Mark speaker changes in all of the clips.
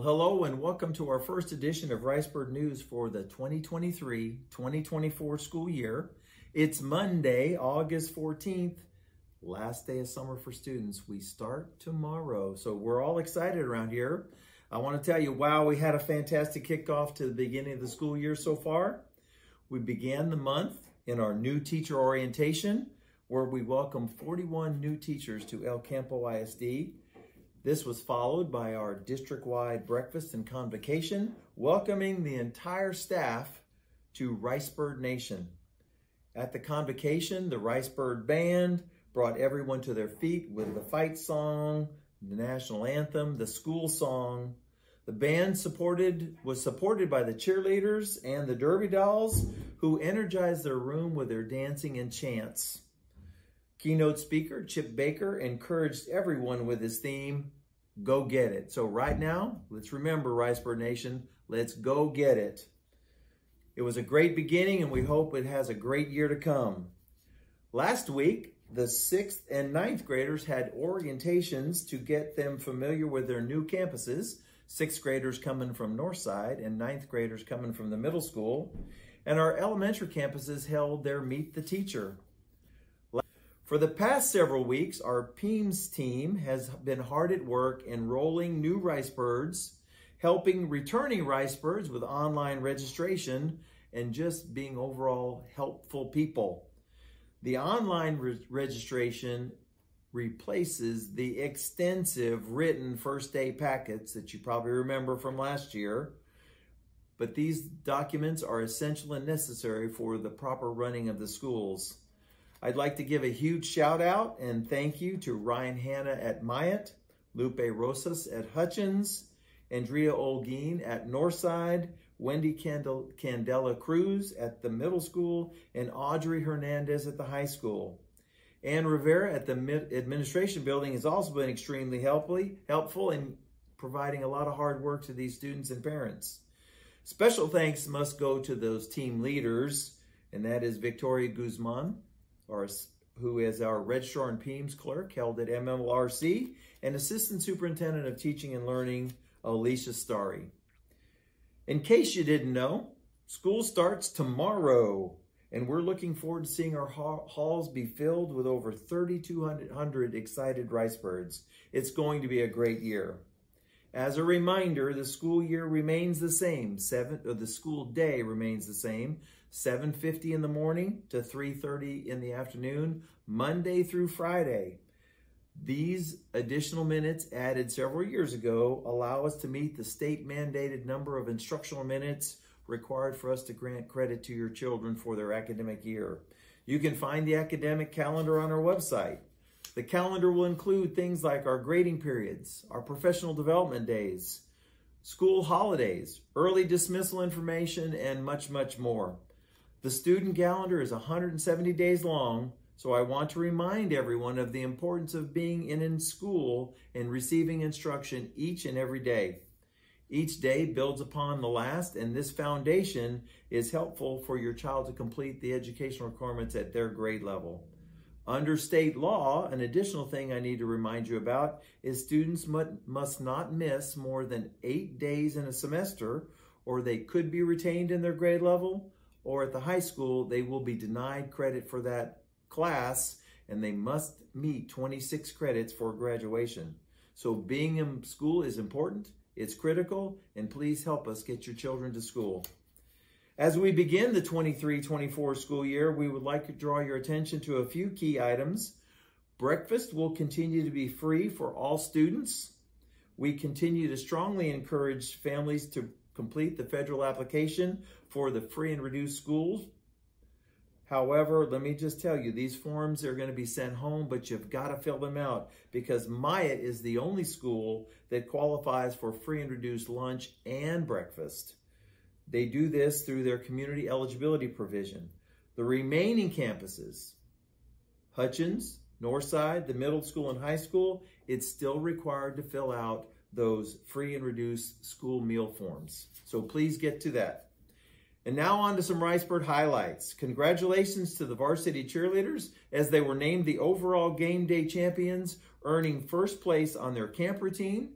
Speaker 1: Well, hello and welcome to our first edition of Ricebird News for the 2023-2024 school year. It's Monday, August 14th, last day of summer for students. We start tomorrow, so we're all excited around here. I want to tell you, wow, we had a fantastic kickoff to the beginning of the school year so far. We began the month in our new teacher orientation, where we welcome 41 new teachers to El Campo ISD. This was followed by our district-wide breakfast and convocation, welcoming the entire staff to Ricebird Nation. At the convocation, the Ricebird Band brought everyone to their feet with the fight song, the national anthem, the school song. The band supported was supported by the cheerleaders and the Derby Dolls, who energized their room with their dancing and chants. Keynote speaker Chip Baker encouraged everyone with his theme, Go Get It. So right now, let's remember, Ricebird Nation, let's go get it. It was a great beginning, and we hope it has a great year to come. Last week, the sixth and ninth graders had orientations to get them familiar with their new campuses. Sixth graders coming from Northside and ninth graders coming from the middle school. And our elementary campuses held their Meet the Teacher for the past several weeks, our PEIMS team has been hard at work enrolling new Ricebirds, helping returning Ricebirds with online registration, and just being overall helpful people. The online re registration replaces the extensive written first day packets that you probably remember from last year. But these documents are essential and necessary for the proper running of the schools. I'd like to give a huge shout out and thank you to Ryan Hanna at Myatt, Lupe Rosas at Hutchins, Andrea Olguin at Northside, Wendy Candel Candela Cruz at the middle school, and Audrey Hernandez at the high school. Ann Rivera at the administration building has also been extremely helpful in providing a lot of hard work to these students and parents. Special thanks must go to those team leaders, and that is Victoria Guzman, who is our Registrar and PEIMS clerk held at MMLRC, and Assistant Superintendent of Teaching and Learning, Alicia Starry. In case you didn't know, school starts tomorrow, and we're looking forward to seeing our halls be filled with over 3,200 excited Ricebirds. It's going to be a great year. As a reminder, the school year remains the same. Seven, or the school day remains the same. 7.50 in the morning to 3.30 in the afternoon, Monday through Friday. These additional minutes added several years ago allow us to meet the state mandated number of instructional minutes required for us to grant credit to your children for their academic year. You can find the academic calendar on our website. The calendar will include things like our grading periods, our professional development days, school holidays, early dismissal information, and much, much more. The student calendar is 170 days long, so I want to remind everyone of the importance of being in, in school and receiving instruction each and every day. Each day builds upon the last, and this foundation is helpful for your child to complete the educational requirements at their grade level. Under state law, an additional thing I need to remind you about is students must not miss more than eight days in a semester, or they could be retained in their grade level, or at the high school, they will be denied credit for that class and they must meet 26 credits for graduation. So being in school is important, it's critical, and please help us get your children to school. As we begin the 23-24 school year, we would like to draw your attention to a few key items. Breakfast will continue to be free for all students. We continue to strongly encourage families to complete the federal application for the free and reduced schools. However, let me just tell you, these forms are going to be sent home, but you've got to fill them out because Myatt is the only school that qualifies for free and reduced lunch and breakfast. They do this through their community eligibility provision. The remaining campuses, Hutchins, Northside, the middle school and high school, it's still required to fill out those free and reduced school meal forms. So please get to that. And now on to some Ricebird highlights. Congratulations to the varsity cheerleaders as they were named the overall game day champions, earning first place on their camp routine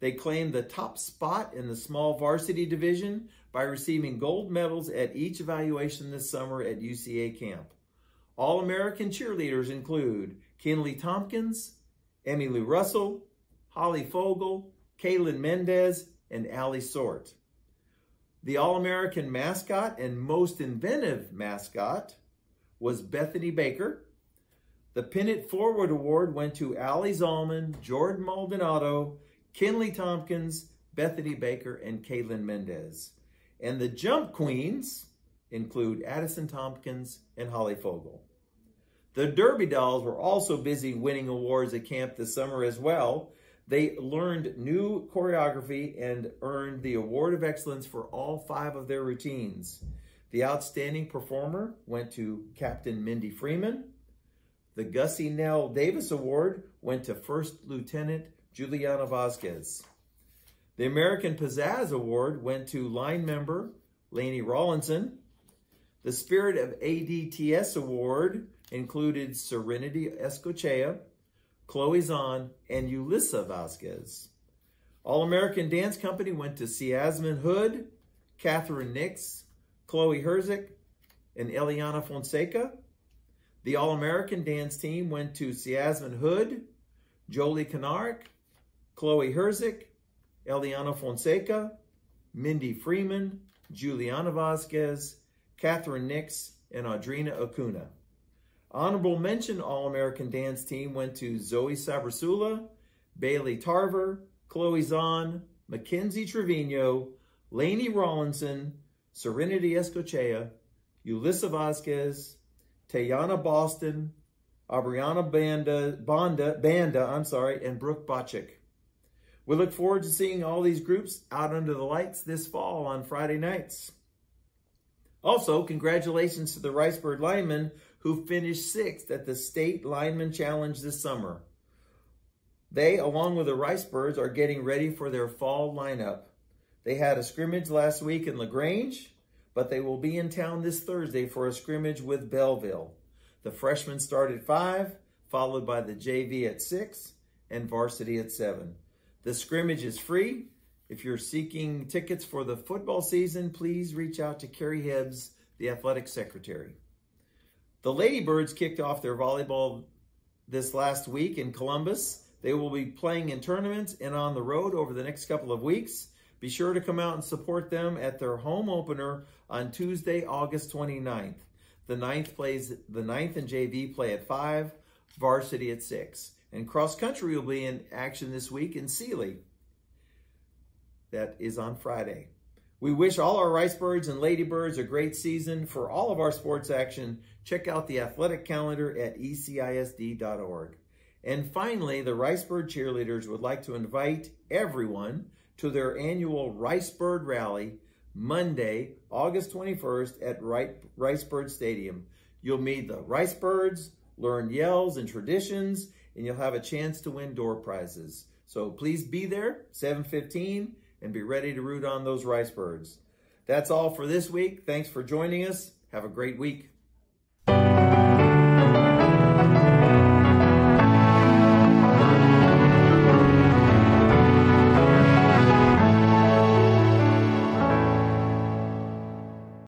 Speaker 1: They claimed the top spot in the small varsity division by receiving gold medals at each evaluation this summer at UCA camp. All American cheerleaders include Kinley Tompkins, Emily Russell, Holly Fogel, Kaylin Mendez, and Allie Sort. The All American mascot and most inventive mascot was Bethany Baker. The Pin It Forward Award went to Allie Zalman, Jordan Maldonado, Kinley Tompkins, Bethany Baker, and Kaylin Mendez. And the Jump Queens include Addison Tompkins and Holly Fogel. The Derby Dolls were also busy winning awards at camp this summer as well. They learned new choreography and earned the Award of Excellence for all five of their routines. The Outstanding Performer went to Captain Mindy Freeman. The Gussie Nell Davis Award went to First Lieutenant Juliana Vasquez. The American Pizzazz Award went to line member Lainey Rawlinson. The Spirit of ADTS Award included Serenity Escochea, Chloe Zahn, and Ulissa Vasquez. All-American Dance Company went to Ciasmin Hood, Catherine Nix, Chloe Herzik, and Eliana Fonseca. The All-American Dance Team went to Ciasmin Hood, Jolie Kanarik, Chloe Herzik, Eliana Fonseca, Mindy Freeman, Juliana Vasquez, Catherine Nix, and Audrina Acuna. Honorable mention All-American Dance Team went to Zoe Sabrasula, Bailey Tarver, Chloe Zahn, Mackenzie Trevino, Lainey Rawlinson, Serenity Escochea, Ulissa Vasquez, Tayana Boston, Abriana Banda, Banda, Banda, I'm sorry, and Brooke Botchick. We look forward to seeing all these groups out under the lights this fall on Friday nights. Also, congratulations to the Ricebird linemen who finished sixth at the State Lineman Challenge this summer. They, along with the Ricebirds, are getting ready for their fall lineup. They had a scrimmage last week in LaGrange, but they will be in town this Thursday for a scrimmage with Bellville. The freshmen start at 5, followed by the JV at 6, and varsity at 7. The scrimmage is free. If you're seeking tickets for the football season, please reach out to Carrie Hibbs, the athletic secretary. The Ladybirds kicked off their volleyball this last week in Columbus. They will be playing in tournaments and on the road over the next couple of weeks. Be sure to come out and support them at their home opener on Tuesday, August 29th. The ninth plays the ninth and JV play at 5, varsity at 6. And cross country will be in action this week in Sealy. That is on Friday. We wish all our Ricebirds and Ladybirds a great season. For all of our sports action, check out the athletic calendar at ecisd.org. And finally, the Ricebird cheerleaders would like to invite everyone to their annual Ricebird Rally Monday, August 21st at Ricebird Stadium. You'll meet the Ricebirds, learn yells and traditions, and you'll have a chance to win door prizes. So please be there, 715, and be ready to root on those Ricebirds. That's all for this week. Thanks for joining us. Have a great week.